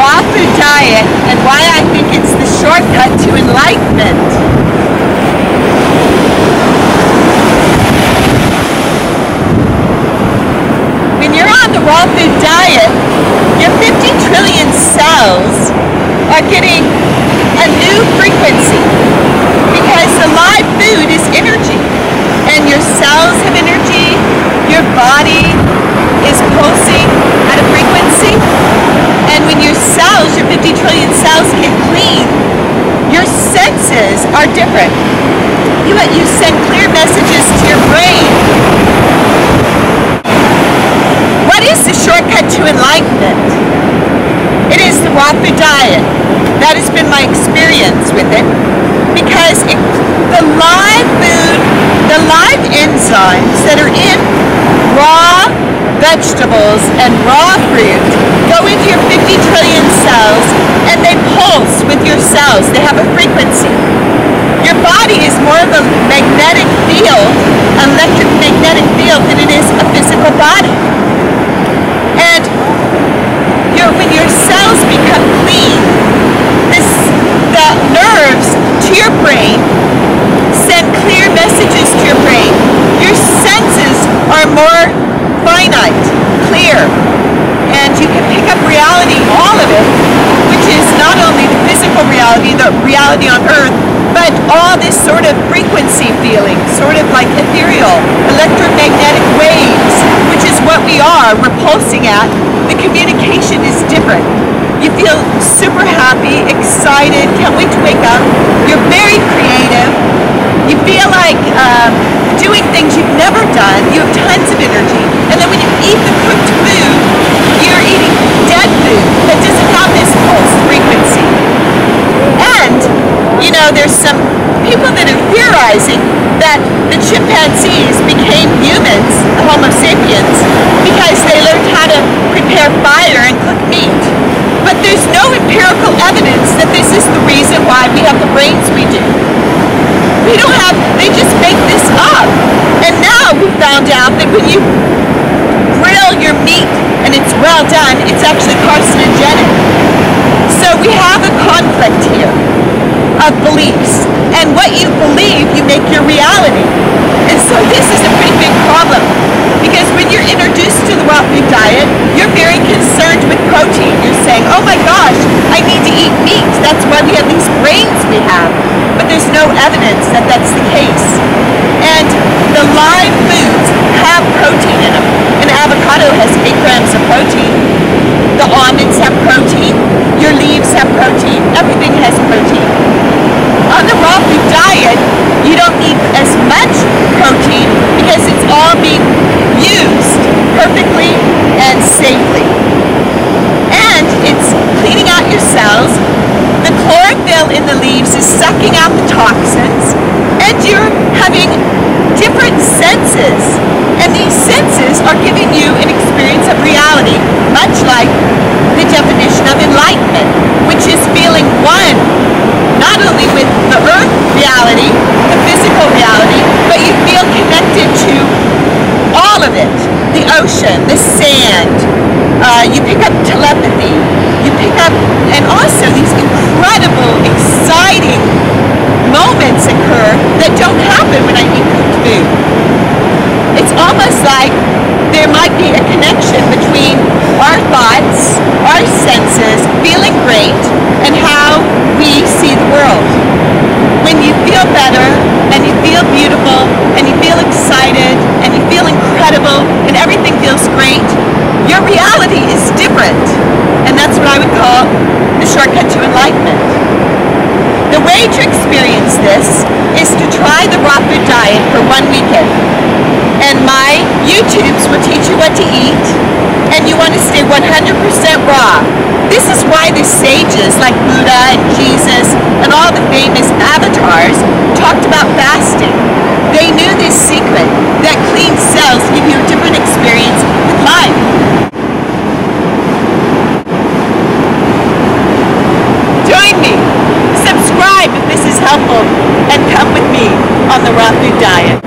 raw food diet and why I think it's the shortcut to enlightenment. When you're on the raw food diet, your 50 trillion cells are getting a new frequency because the live food is energy and your cells have energy, your body is pulsing at a frequency and when your cells, your 50 trillion cells get clean, your senses are different. You, you send clear messages to your brain. What is the shortcut to enlightenment? It is the food diet. That has been my experience with it. Because it, the live food, the live enzymes that are in raw vegetables and raw fruit go into your 50 trillion cells and they pulse with your cells. They have a frequency. Your body is more of a magnetic field, electric magnetic field, than it is a physical body. And your, when your cells become clean, this, the nerves to your brain send clear messages to your brain. Your senses are more finite, clear, and you can pick up reality, all of it, which is not only the physical reality, the reality on earth, all this sort of frequency feeling, sort of like ethereal, electromagnetic waves, which is what we are, we're pulsing at. The communication is different. You feel super happy, excited, can't wait to wake up. You're very creative. You feel like um, doing things you've never done. You have tons of energy. And then when you eat the cooked food, you're eating dead food that doesn't have this pulse frequency. And, you know, there's some are theorizing that the chimpanzees became humans, the Homo sapiens, because they learned how to prepare fire and cook meat. But there's no empirical evidence that this is the reason why we have the brains we do. We don't have, they just make this up. And now we found out that when you grill your meat and it's well done, it's actually carcinogenic. So we have a conflict here of beliefs. And what you believe, you make your reality. And so this is a pretty big problem. Because when you're introduced to the raw food diet, you're very concerned with protein. You're saying, oh my gosh, I need to eat meat. That's why we have these brains we have. But there's no evidence that that's the case. And the live foods have protein in them. An avocado has 8 grams of protein. The almonds have protein. Your leaves have protein. Everything has protein. On the raw food diet, you don't need as much protein because it's all being used perfectly and safely. And it's cleaning out your cells. The chlorophyll in the leaves is sucking out the toxins. And you're having different senses. And these senses are giving you an experience of reality, much like the definition of enlightenment, which is feeling one, not only with the earth reality, the physical reality, but you feel connected to all of it. The ocean, the sand, uh, you pick up telepathy, you pick up, and also these incredible, exciting moments occur that don't happen when I eat cooked food. It's almost like there might be a connection between our thoughts, our senses, feeling great, and how we see the world. When you feel better, and you feel beautiful, and you feel excited, and you feel incredible, and everything feels great, your reality is different. And that's what I would call the shortcut to enlightenment. The way to experience this is to try the raw food diet for one weekend. And my YouTubes will teach you what to eat, this is why the sages like Buddha and Jesus and all the famous avatars talked about fasting. They knew this secret that clean cells give you a different experience with life. Join me, subscribe if this is helpful, and come with me on the raw food diet.